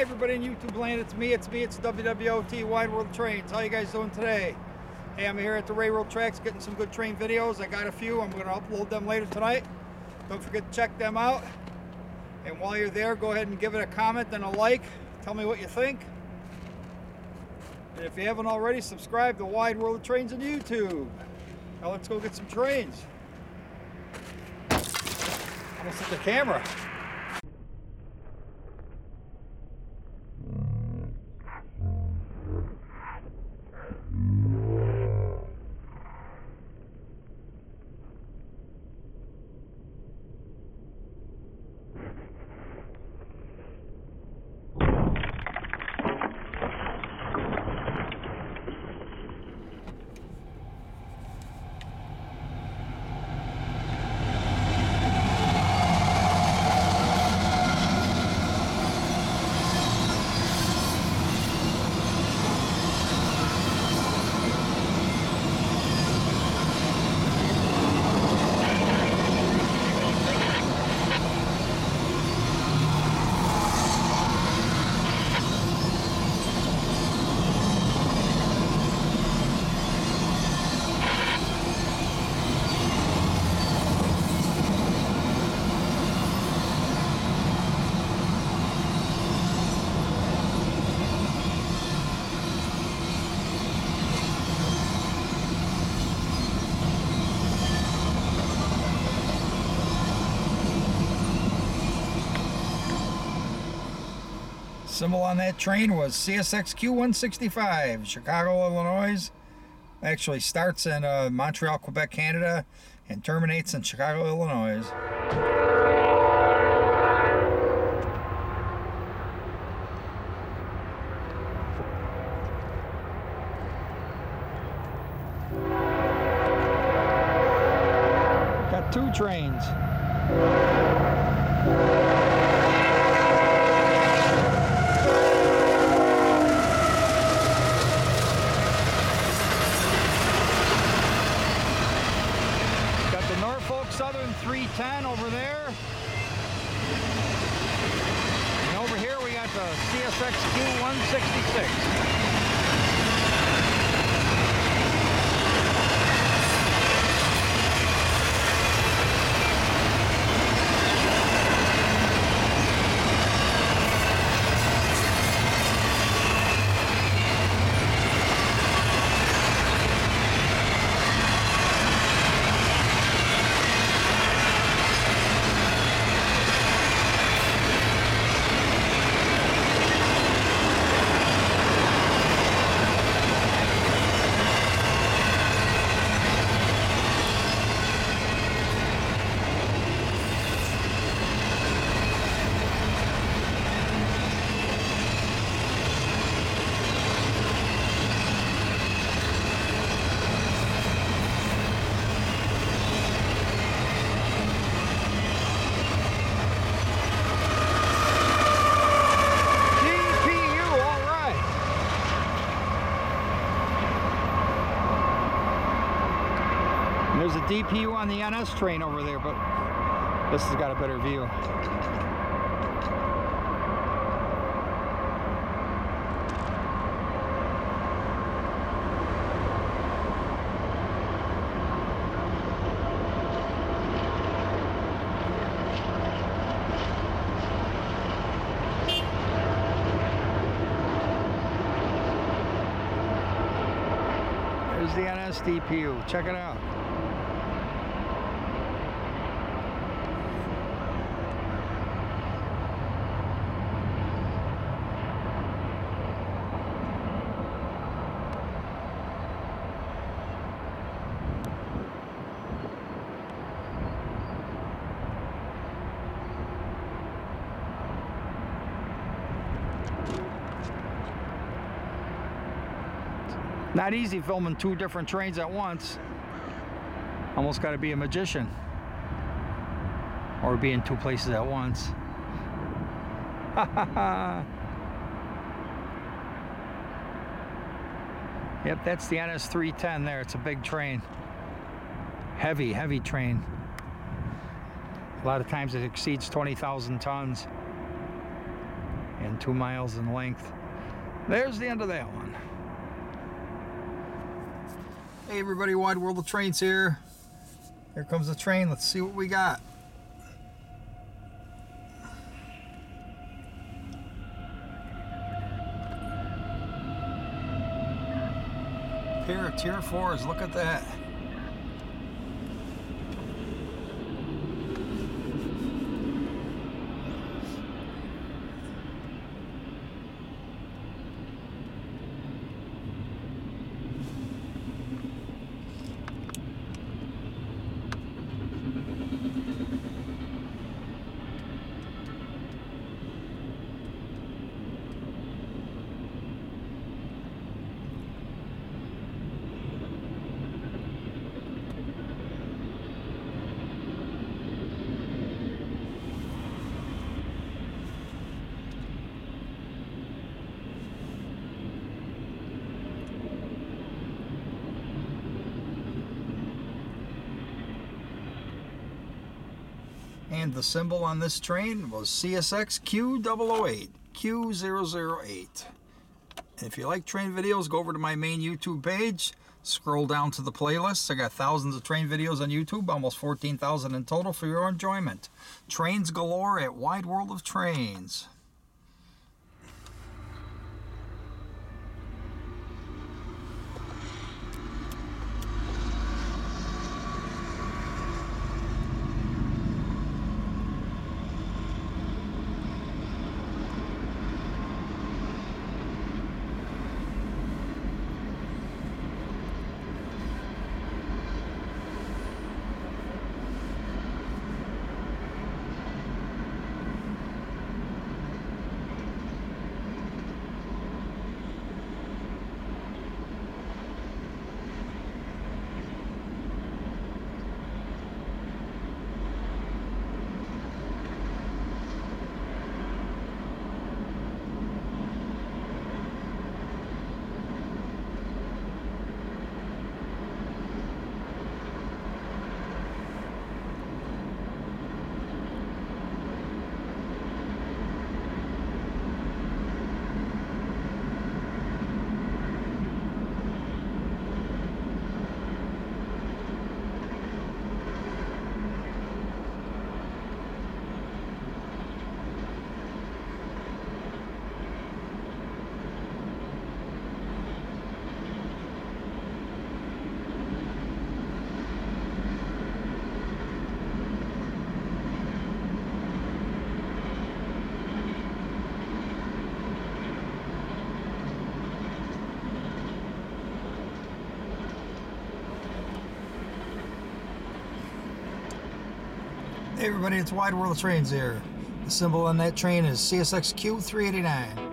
Everybody in YouTube land. It's me. It's me. It's WWOT Wide World Trains. How you guys doing today? Hey, I'm here at the railroad tracks getting some good train videos. I got a few. I'm going to upload them later tonight. Don't forget to check them out. And while you're there, go ahead and give it a comment and a like. Tell me what you think. And if you haven't already, subscribe to Wide World of Trains on YouTube. Now let's go get some trains. Almost at the camera. Symbol on that train was CSXQ 165, Chicago, Illinois. Actually starts in uh, Montreal, Quebec, Canada, and terminates in Chicago, Illinois. Got two trains. 10 over there. And over here we got the CSX Q166. There's a DPU on the NS train over there, but this has got a better view. There's the. Check it out. Not easy filming two different trains at once. Almost got to be a magician. Or be in two places at once. yep, that's the NS 310 there. It's a big train. Heavy, heavy train. A lot of times it exceeds 20,000 tons. and two miles in length. There's the end of that one. Hey everybody, Wide World of Trains here. Here comes the train. Let's see what we got. Pair of tier fours, look at that. And the symbol on this train was CSX Q008, Q008. And if you like train videos, go over to my main YouTube page, scroll down to the playlist. I got thousands of train videos on YouTube, almost 14,000 in total for your enjoyment. Trains galore at Wide World of Trains. Hey everybody, it's Wide World of Trains here. The symbol on that train is CSXQ 389.